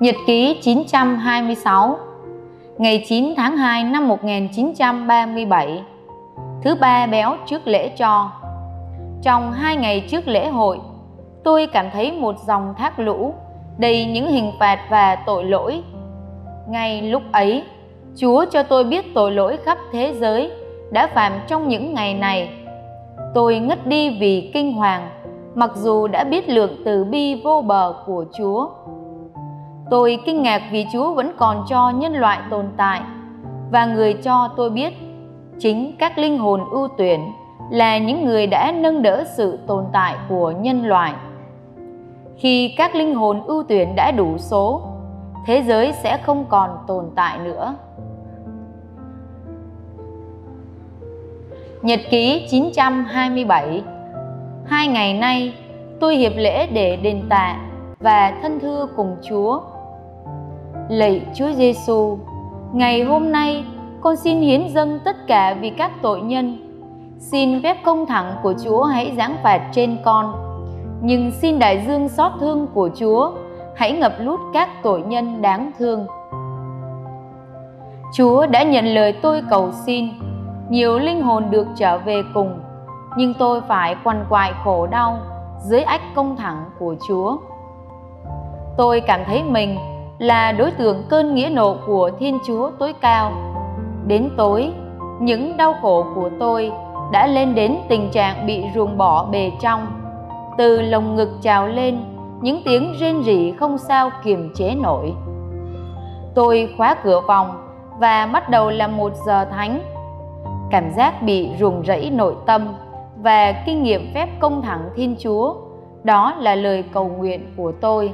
Nhật ký 926 Ngày 9 tháng 2 năm 1937 Thứ ba béo trước lễ cho. Trong hai ngày trước lễ hội, Tôi cảm thấy một dòng thác lũ Đầy những hình phạt và tội lỗi. Ngay lúc ấy, Chúa cho tôi biết tội lỗi khắp thế giới Đã phạm trong những ngày này. Tôi ngất đi vì kinh hoàng, Mặc dù đã biết lượng từ bi vô bờ của Chúa. Tôi kinh ngạc vì Chúa vẫn còn cho nhân loại tồn tại và người cho tôi biết chính các linh hồn ưu tuyển là những người đã nâng đỡ sự tồn tại của nhân loại. Khi các linh hồn ưu tuyển đã đủ số, thế giới sẽ không còn tồn tại nữa. Nhật ký 927 Hai ngày nay, tôi hiệp lễ để đền tạ và thân thưa cùng Chúa Lạy Chúa Giêsu, ngày hôm nay con xin hiến dâng tất cả vì các tội nhân. Xin phép công thẳng của Chúa hãy giáng phạt trên con. Nhưng xin đại dương xót thương của Chúa hãy ngập lút các tội nhân đáng thương. Chúa đã nhận lời tôi cầu xin, nhiều linh hồn được trở về cùng, nhưng tôi phải quằn quại khổ đau dưới ách công thẳng của Chúa. Tôi cảm thấy mình là đối tượng cơn nghĩa nộ của Thiên Chúa tối cao. Đến tối, những đau khổ của tôi đã lên đến tình trạng bị ruồng bỏ bề trong. Từ lồng ngực trào lên, những tiếng rên rỉ không sao kiềm chế nổi. Tôi khóa cửa phòng và bắt đầu làm một giờ thánh. Cảm giác bị ruồng rẫy nội tâm và kinh nghiệm phép công thẳng Thiên Chúa, đó là lời cầu nguyện của tôi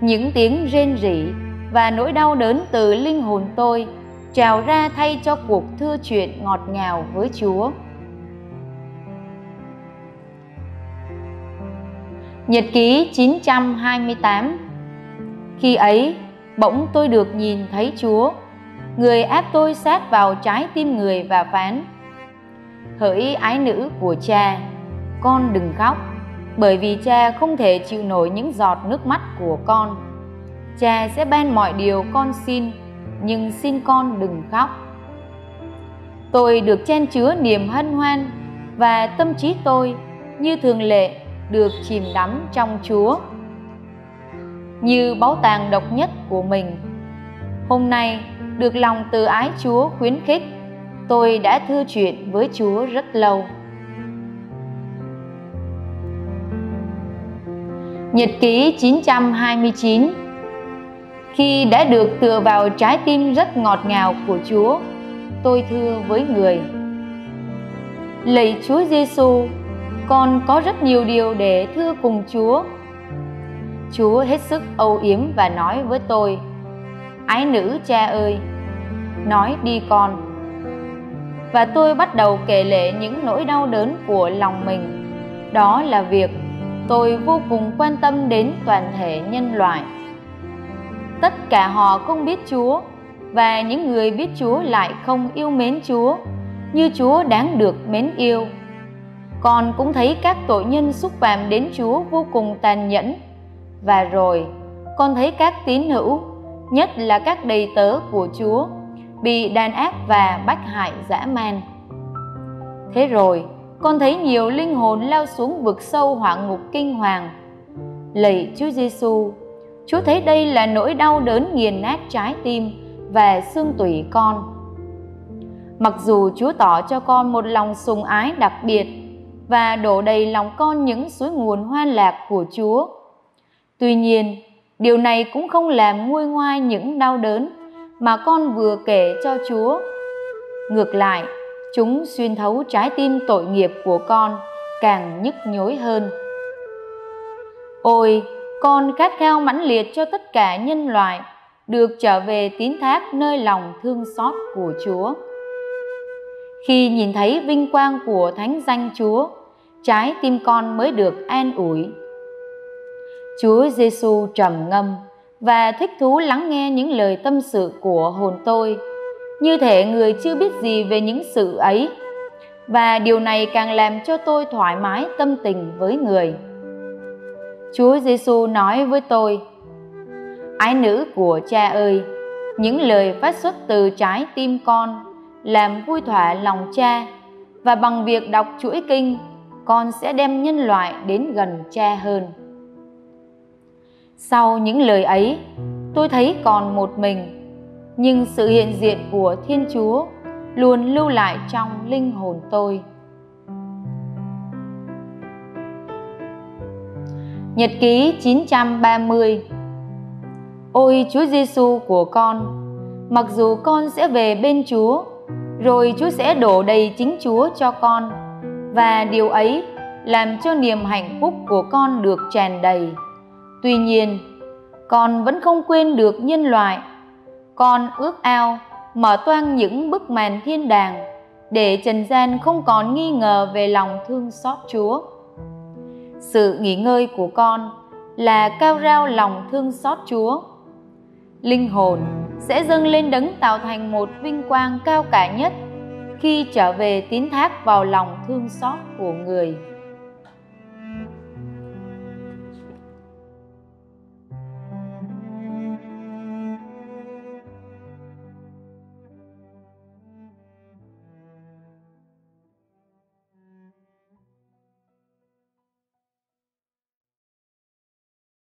những tiếng rên rỉ và nỗi đau đớn từ linh hồn tôi trào ra thay cho cuộc thưa chuyện ngọt ngào với Chúa. Nhật ký 928 Khi ấy, bỗng tôi được nhìn thấy Chúa, người áp tôi sát vào trái tim người và phán Hỡi ái nữ của cha, con đừng khóc bởi vì cha không thể chịu nổi những giọt nước mắt của con. Cha sẽ ban mọi điều con xin, nhưng xin con đừng khóc. Tôi được chen chứa niềm hân hoan và tâm trí tôi, như thường lệ, được chìm đắm trong chúa. Như báu tàng độc nhất của mình. Hôm nay, được lòng từ ái chúa khuyến khích, tôi đã thư chuyện với chúa rất lâu. Nhật ký 929 Khi đã được tựa vào trái tim rất ngọt ngào của Chúa, tôi thưa với người. Lạy Chúa Giêsu, con có rất nhiều điều để thưa cùng Chúa. Chúa hết sức âu yếm và nói với tôi Ái nữ cha ơi, nói đi con. Và tôi bắt đầu kể lệ những nỗi đau đớn của lòng mình. Đó là việc tôi vô cùng quan tâm đến toàn thể nhân loại. Tất cả họ không biết chúa, và những người biết chúa lại không yêu mến chúa, như chúa đáng được mến yêu. Con cũng thấy các tội nhân xúc phạm đến chúa vô cùng tàn nhẫn. Và rồi, con thấy các tín hữu, nhất là các đầy tớ của chúa, bị đàn áp và bách hại dã man. Thế rồi con thấy nhiều linh hồn lao xuống vực sâu hỏa ngục kinh hoàng. Lạy Chúa Giêsu, Chúa thấy đây là nỗi đau đớn nghiền nát trái tim và xương tủy con. Mặc dù Chúa tỏ cho con một lòng sùng ái đặc biệt và đổ đầy lòng con những suối nguồn hoan lạc của Chúa, tuy nhiên, điều này cũng không làm nguôi ngoai những đau đớn mà con vừa kể cho Chúa. Ngược lại, chúng xuyên thấu trái tim tội nghiệp của con càng nhức nhối hơn. Ôi, con khát khao mãnh liệt cho tất cả nhân loại, được trở về tín thác nơi lòng thương xót của chúa. Khi nhìn thấy vinh quang của thánh danh chúa, trái tim con mới được an ủi. Chúa giêsu trầm ngâm và thích thú lắng nghe những lời tâm sự của hồn tôi như thể người chưa biết gì về những sự ấy. Và điều này càng làm cho tôi thoải mái tâm tình với người. Chúa giêsu nói với tôi, ái nữ của cha ơi, những lời phát xuất từ trái tim con làm vui thỏa lòng cha và bằng việc đọc chuỗi kinh, con sẽ đem nhân loại đến gần cha hơn. Sau những lời ấy, tôi thấy còn một mình nhưng sự hiện diện của thiên chúa luôn lưu lại trong linh hồn tôi Nhật ký 930 Ôi Chúa Giêsu của con, mặc dù con sẽ về bên Chúa, rồi Chúa sẽ đổ đầy chính Chúa cho con, và điều ấy làm cho niềm hạnh phúc của con được tràn đầy. Tuy nhiên, con vẫn không quên được nhân loại. Con ước ao, mở toang những bức màn thiên đàng, để trần gian không còn nghi ngờ về lòng thương xót Chúa. Sự nghỉ ngơi của con là cao rao lòng thương xót Chúa linh hồn sẽ dâng lên đấng tạo thành một vinh quang cao cả nhất khi trở về tín thác vào lòng thương xót của người